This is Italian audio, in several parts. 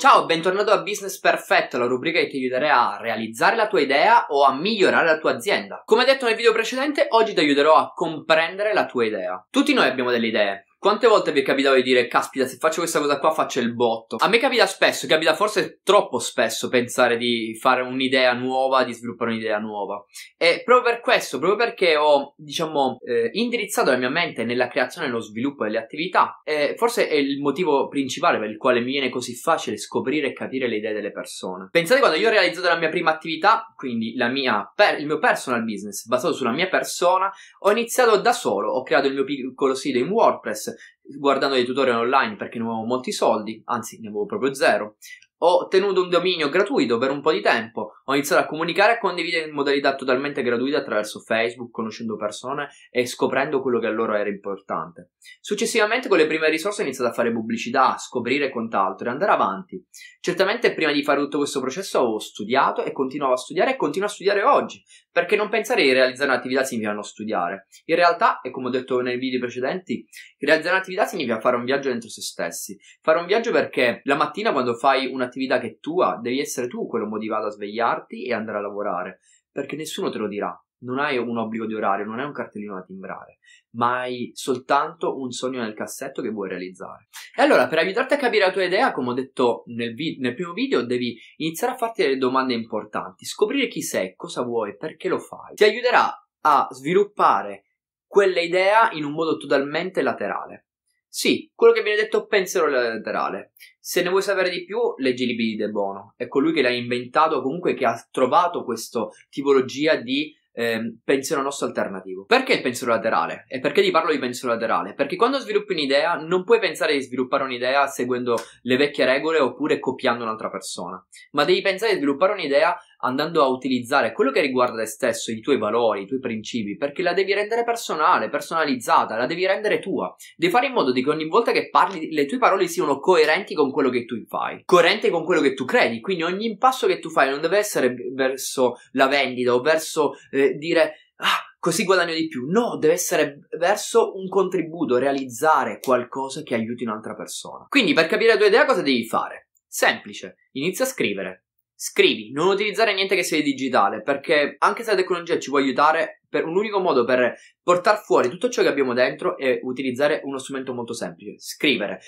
Ciao, bentornato a Business Perfetto, la rubrica che ti aiuterà a realizzare la tua idea o a migliorare la tua azienda. Come detto nel video precedente, oggi ti aiuterò a comprendere la tua idea. Tutti noi abbiamo delle idee, quante volte vi è capitato di dire, caspita, se faccio questa cosa qua faccio il botto? A me capita spesso, capita forse troppo spesso pensare di fare un'idea nuova, di sviluppare un'idea nuova. E proprio per questo, proprio perché ho, diciamo, eh, indirizzato la mia mente nella creazione e nello sviluppo delle attività, eh, forse è il motivo principale per il quale mi viene così facile scoprire e capire le idee delle persone. Pensate quando io ho realizzato la mia prima attività, quindi mia, per, il mio personal business, basato sulla mia persona, ho iniziato da solo, ho creato il mio piccolo sito in WordPress, guardando dei tutorial online perché non avevo molti soldi, anzi ne avevo proprio zero. Ho tenuto un dominio gratuito per un po' di tempo, ho iniziato a comunicare e condividere in modalità totalmente gratuita attraverso Facebook, conoscendo persone e scoprendo quello che a loro era importante. Successivamente con le prime risorse ho iniziato a fare pubblicità, a scoprire quant'altro e andare avanti. Certamente prima di fare tutto questo processo avevo studiato e continuavo a studiare e continuo a studiare oggi, perché non pensare di realizzare un'attività significa non studiare. In realtà, e come ho detto nei video precedenti, realizzare un'attività significa fare un viaggio dentro se stessi. Fare un viaggio perché la mattina quando fai una un'attività che è tua, devi essere tu quello motivato a svegliarti e andare a lavorare, perché nessuno te lo dirà. Non hai un obbligo di orario, non hai un cartellino da timbrare, ma hai soltanto un sogno nel cassetto che vuoi realizzare. E allora, per aiutarti a capire la tua idea, come ho detto nel, vi- nel primo video, devi iniziare a farti delle domande importanti, scoprire chi sei, cosa vuoi, perché lo fai. Ti aiuterà a sviluppare quella idea in un modo totalmente laterale. Sì, quello che viene detto pensiero laterale. Se ne vuoi sapere di più, leggi i libri di De Bono. È colui che l'ha inventato, comunque che ha trovato questa tipologia di eh, pensiero nostro alternativo. Perché il pensiero laterale? E perché ti parlo di pensiero laterale? Perché quando sviluppi un'idea non puoi pensare di sviluppare un'idea seguendo le vecchie regole oppure copiando un'altra persona, ma devi pensare di sviluppare un'idea andando a utilizzare quello che riguarda te stesso, i tuoi valori, i tuoi principi, perché la devi rendere personale, personalizzata, la devi rendere tua. Devi fare in modo che ogni volta che parli le tue parole siano coerenti con quello che tu fai, coerenti con quello che tu credi, quindi ogni passo che tu fai non deve essere verso la vendita o verso eh, dire ah così guadagno di più. No, deve essere verso un contributo, realizzare qualcosa che aiuti un'altra persona. Quindi per capire la tua idea cosa devi fare? Semplice, inizia a scrivere. Scrivi, non utilizzare niente che sia digitale, perché anche se la tecnologia ci può aiutare, per un unico modo per portare fuori tutto ciò che abbiamo dentro è utilizzare uno strumento molto semplice, scrivere,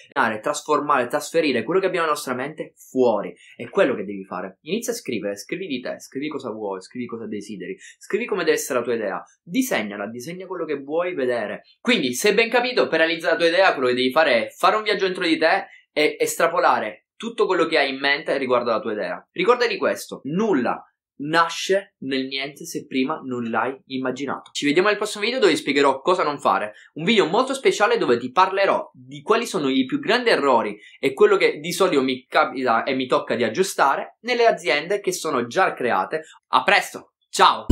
trasformare, trasferire quello che abbiamo nella nostra mente fuori. È quello che devi fare. Inizia a scrivere, scrivi di te, scrivi cosa vuoi, scrivi cosa desideri, scrivi come deve essere la tua idea, disegnala, disegna quello che vuoi vedere. Quindi, se ben capito, per realizzare la tua idea, quello che devi fare è fare un viaggio dentro di te e estrapolare tutto quello che hai in mente riguardo alla tua idea. Ricordati questo, nulla nasce nel niente se prima non l'hai immaginato. Ci vediamo nel prossimo video dove spiegherò cosa non fare. Un video molto speciale dove ti parlerò di quali sono i più grandi errori e quello che di solito mi capita e mi tocca di aggiustare nelle aziende che sono già create. A presto, ciao!